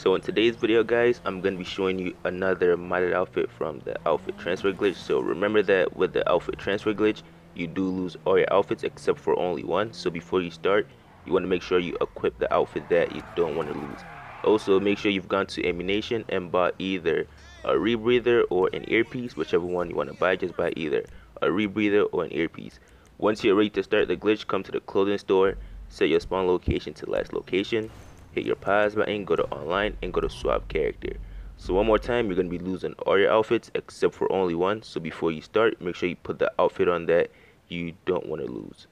So in today's video guys, I'm going to be showing you another modded outfit from the outfit transfer glitch. So remember that with the outfit transfer glitch, you do lose all your outfits except for only one. So before you start, you want to make sure you equip the outfit that you don't want to lose. Also make sure you've gone to Ammu-Nation and bought either a rebreather or an earpiece, whichever one you want to buy, just buy either a rebreather or an earpiece. Once you're ready to start the glitch, come to the clothing store, set your spawn location to last location, hit your pause button, go to online, and go to swap character. So one more time, you're going to be losing all your outfits except for only one. So before you start, make sure you put the outfit on that you don't want to lose.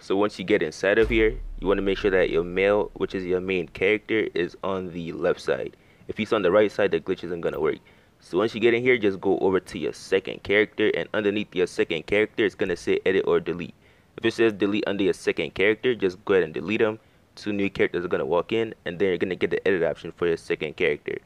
So once you get inside of here, you want to make sure that your male, which is your main character, is on the left side. If he's on the right side, the glitch isn't to work. So once you get in here, just go over to your second character and underneath your second character, it's to say edit or delete. If it says delete under your second character, just go ahead and delete them. Two new characters are to walk in and then you're to get the edit option for your second character.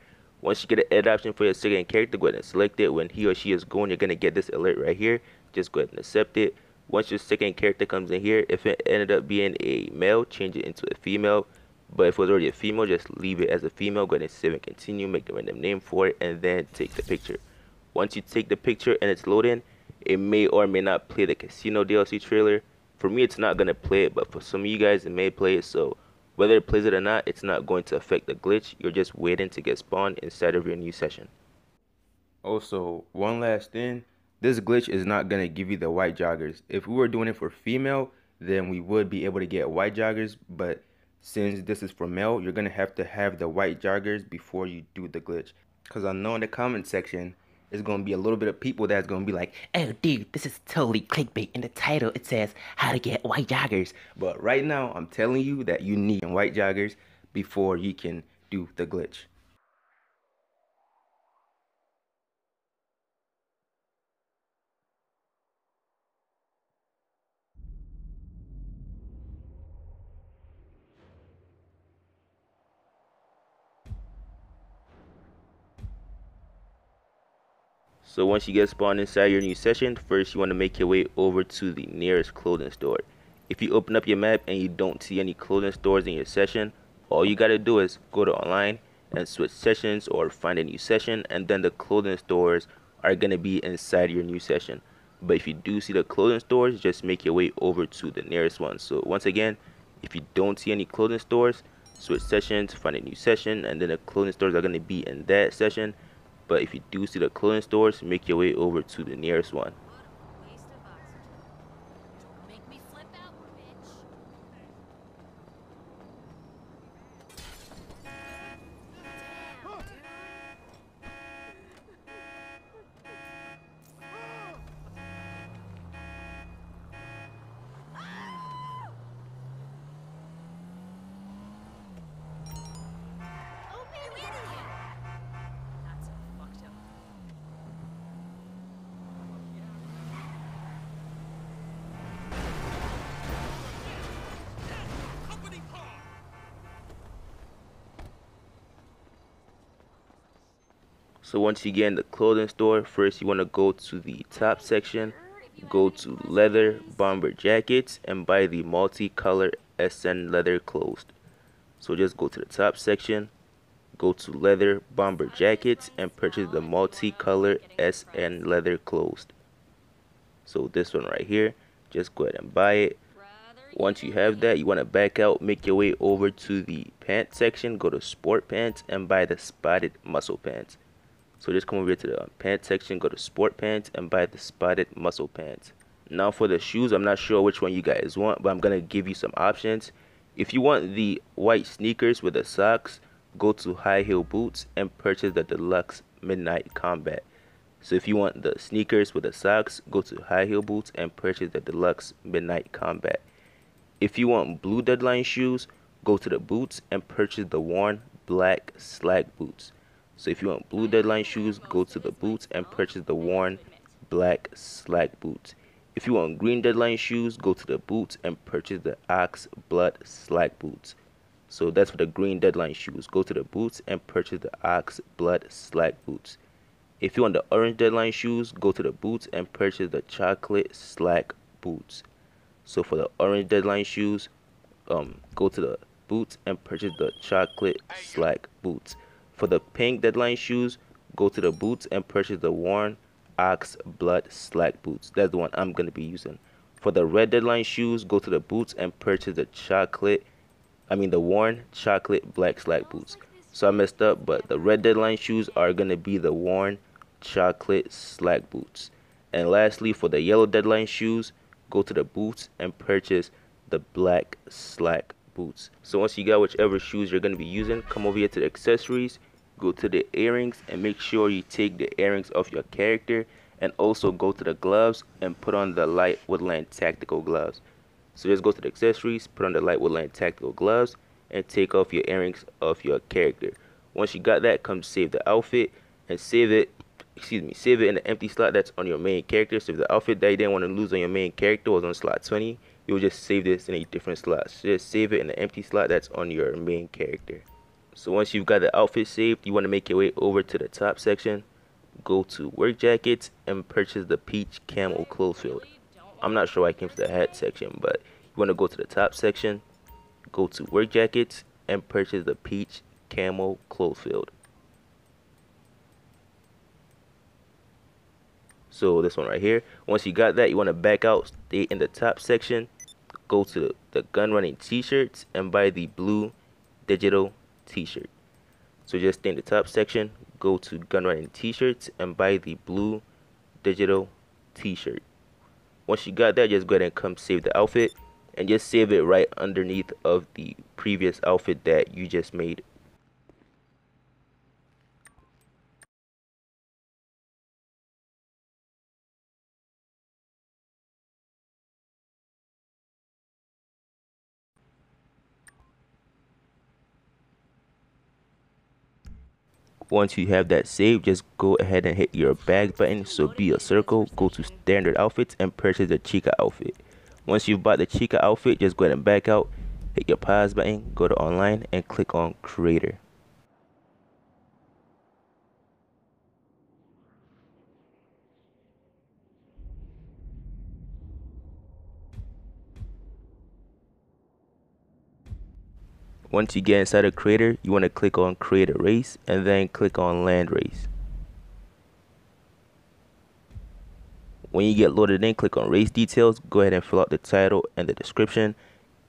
Once you get the edit option for your second character, go ahead and select it. When he or she is going, you're to get this alert right here. Just go ahead and accept it. Once your second character comes in here, if it ended up being a male, change it into a female. But if it was already a female, just leave it as a female. Go ahead and save and continue. Make the random name for it, and then take the picture. Once you take the picture and it's loading, it may or may not play the casino DLC trailer. For me, it's not gonna play it, but for some of you guys, it may play it. So whether it plays it or not, it's not going to affect the glitch. You're just waiting to get spawned inside of your new session. Also, one last thing. This glitch is not gonna give you the white joggers. If we were doing it for female, then we would be able to get white joggers, but since this is for male, you're going to have to have the white joggers before you do the glitch. Because I know in the comment section, it's going to be a little bit of people that's going to be like, oh, dude, this is totally clickbait. In the title, it says how to get white joggers. But right now, I'm telling you that you need white joggers before you can do the glitch. So once you get spawned inside your new session, first you want to make your way over to the nearest clothing store. If you open up your map and you don't see any clothing stores in your session, all you gotta do is go to online and switch sessions or find a new session and then the clothing stores are gonna be inside your new session. But if you do see the clothing stores, just make your way over to the nearest one. So once again, if you don't see any clothing stores, switch sessions, find a new session, and then the clothing stores are gonna be in that session but if you do see the clothing stores, make your way over to the nearest one. So once you get in the clothing store, first you want to go to the top section, go to leather bomber jackets and buy the multicolor SN leather closed. So just go to the top section, go to leather bomber jackets and purchase the multicolor SN leather closed. So this one right here, just go ahead and buy it. Once you have that, you want to back out, make your way over to the pants section, go to sport pants and buy the spotted muscle pants. So just come over here to the uh, pants section, go to sport pants and buy the spotted muscle pants. Now for the shoes, I'm not sure which one you guys want, but I'm going to give you some options. If you want the white sneakers with the socks, go to high heel boots and purchase the deluxe midnight combat. So if you want the sneakers with the socks, go to high heel boots and purchase the deluxe midnight combat. If you want blue deadline shoes, go to the boots and purchase the worn black slack boots. So if you want blue deadline shoes, go to the boots and purchase the worn black slack boots. If you want green deadline shoes, go to the boots and purchase the ox blood slack boots. So that's for the green deadline shoes. Go to the boots and purchase the ox blood slack boots. If you want the orange deadline shoes, go to the boots and purchase the chocolate slack boots. So for the orange deadline shoes, um, go to the boots and purchase the chocolate slack boots. For the pink deadline shoes, go to the boots and purchase the worn ox blood slack boots. That's the one I'm going to be using. For the red deadline shoes, go to the boots and purchase the chocolate, I mean the worn chocolate black slack boots. So I messed up, but the red deadline shoes are going to be the worn chocolate slack boots. And lastly, for the yellow deadline shoes, go to the boots and purchase the black slack boots. So once you got whichever shoes you're going to be using, come over here to the accessories, go to the earrings and make sure you take the earrings off your character and also go to the gloves and put on the light woodland tactical gloves. So just go to the accessories, put on the light woodland tactical gloves and take off your earrings of your character. Once you got that, come save the outfit and save it excuse me, save it in the empty slot that's on your main character. So if the outfit that you didn't want to lose on your main character was on slot 20, you'll just save this in a different slot. So just save it in the empty slot that's on your main character. So once you've got the outfit saved, you want to make your way over to the top section, go to work jackets and purchase the peach camel Clothesfield. I'm not sure why I came to the hat section, but you want to go to the top section, go to work jackets and purchase the peach camel Clothesfield. So this one right here. Once you got that, you want to back out, stay in the top section, go to the gun running t-shirts and buy the blue digital t-shirt. So just stay in the top section, go to gun running t-shirts and buy the blue digital t-shirt. Once you got that, just go ahead and come save the outfit and just save it right underneath of the previous outfit that you just made once you have that saved just go ahead and hit your bag button. So be a circle go to standard outfits and purchase the chica outfit. Once you've bought the chica outfit just go ahead and back out hit your pause button go to online and click on creator Once you get inside a creator, you want to click on create a race and then click on land race. When you get loaded in, click on race details, go ahead and fill out the title and the description.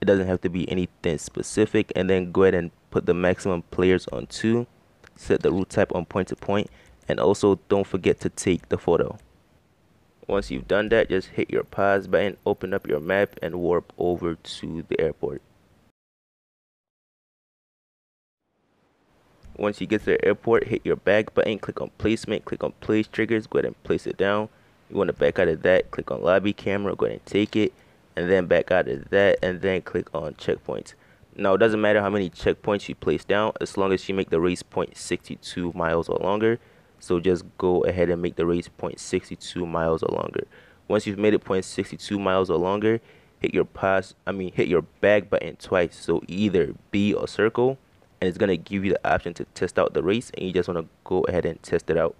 It doesn't have to be anything specific and then go ahead and put the maximum players on 2. Set the route type on point to point and also don't forget to take the photo. Once you've done that, just hit your pause button, open up your map and warp over to the airport. Once you get to the airport, hit your back button, click on placement, click on place triggers, go ahead and place it down. You want to back out of that, click on lobby camera, go ahead and take it, and then back out of that, and then click on checkpoints. Now, it doesn't matter how many checkpoints you place down, as long as you make the race point 62 miles or longer. So just go ahead and make the race point 62 miles or longer. Once you've made it point 62 miles or longer, hit your pass, I mean hit your back button twice. So either B or circle and it's going to give you the option to test out the race and you just want to go ahead and test it out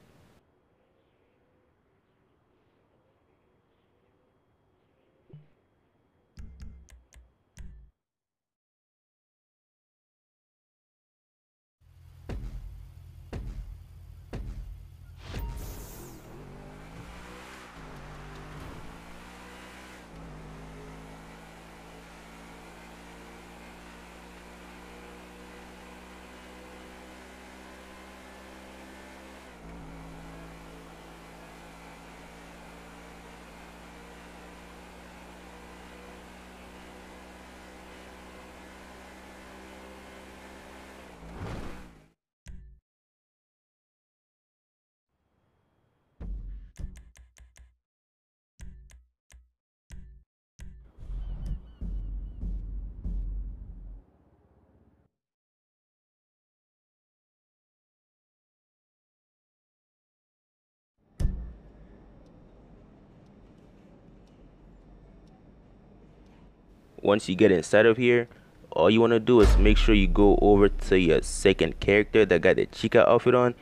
once you get inside of here all you want to do is make sure you go over to your second character that got the chica outfit on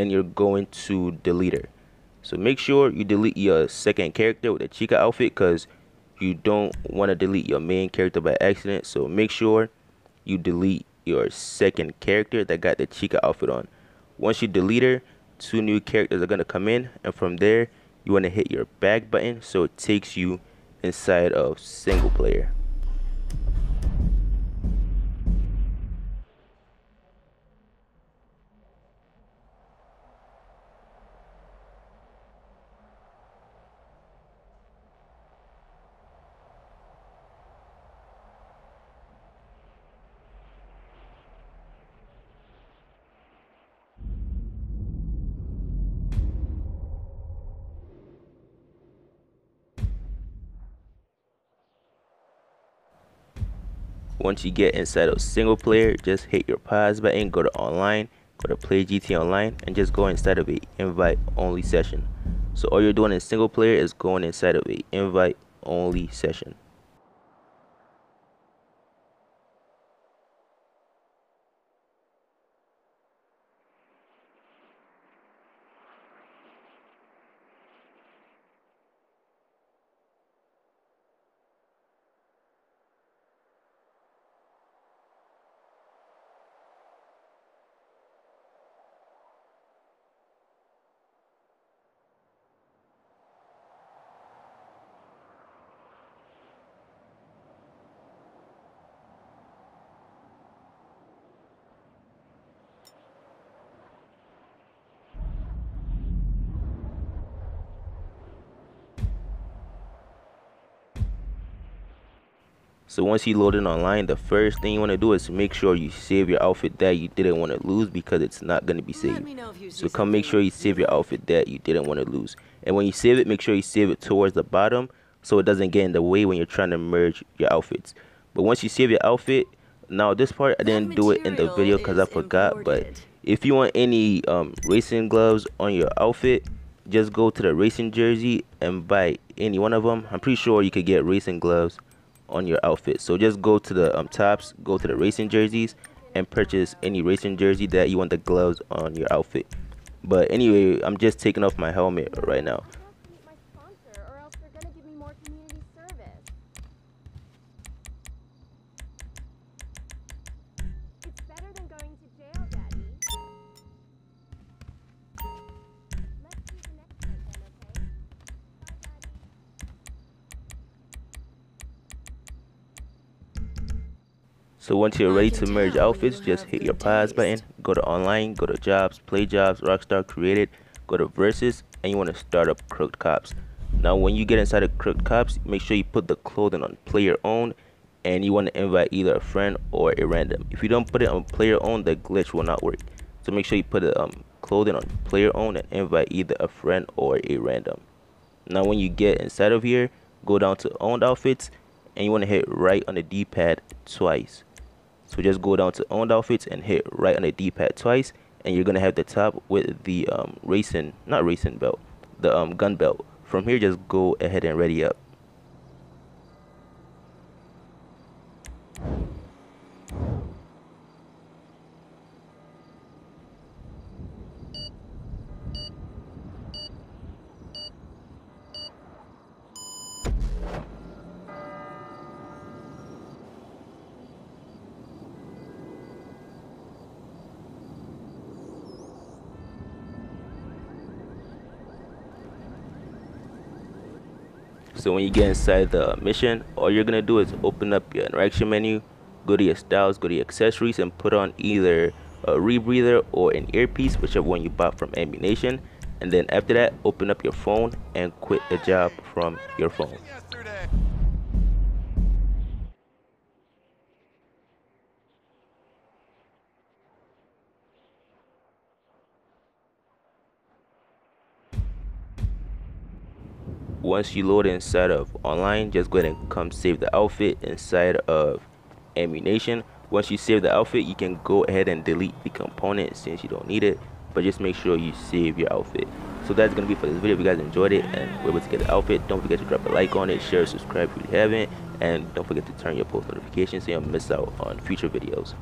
and you're going to delete her. So make sure you delete your second character with the Chica outfit because you don't want to delete your main character by accident. So make sure you delete your second character that got the Chica outfit on. Once you delete her, two new characters are going to come in and from there you want to hit your back button so it takes you inside of single player. Once you get inside of single player, just hit your pause button, go to online, go to play GT online, and just go inside of a invite only session. So all you're doing in single player is going inside of a invite only session. So once you load it online, the first thing you want to do is make sure you save your outfit that you didn't want to lose because it's not going to be saved. So come make sure you save your outfit that you didn't want to lose. And when you save it, make sure you save it towards the bottom so it doesn't get in the way when you're trying to merge your outfits. But once you save your outfit, now this part I didn't do it in the video because I forgot. Important. But if you want any um, racing gloves on your outfit, just go to the racing jersey and buy any one of them. I'm pretty sure you could get racing gloves on your outfit. So just go to the um, tops, go to the racing jerseys, and purchase any racing jersey that you want the gloves on your outfit. But anyway, I'm just taking off my helmet right now. So once you're ready to merge outfits, just hit your pause button, go to online, go to jobs, play jobs, Rockstar created, go to versus, and you want to start up Crooked Cops. Now when you get inside of Crooked Cops, make sure you put the clothing on player own and you want to invite either a friend or a random. If you don't put it on player own, the glitch will not work. So make sure you put the um, clothing on player own and invite either a friend or a random. Now when you get inside of here, go down to owned outfits and you want to hit right on the D-pad twice. So just go down to owned outfits and hit right on the D-pad twice and you're gonna have the top with the um, racing, not racing belt, the um, gun belt. From here, just go ahead and ready up. So when you get inside the mission, all you're gonna do is open up your interaction menu, go to your styles, go to your accessories, and put on either a rebreather or an earpiece, whichever one you bought from Ammu-Nation. And then after that, open up your phone and quit the job from your phone. Once you load inside of online just go ahead and come save the outfit inside of Ammu-Nation once you save the outfit you can go ahead and delete the component since you don't need it but just make sure you save your outfit. So that's gonna be for this video. If you guys enjoyed it and were able to get the outfit don't forget to drop a like on it share subscribe if you haven't and don't forget to turn your post notifications so you don't miss out on future videos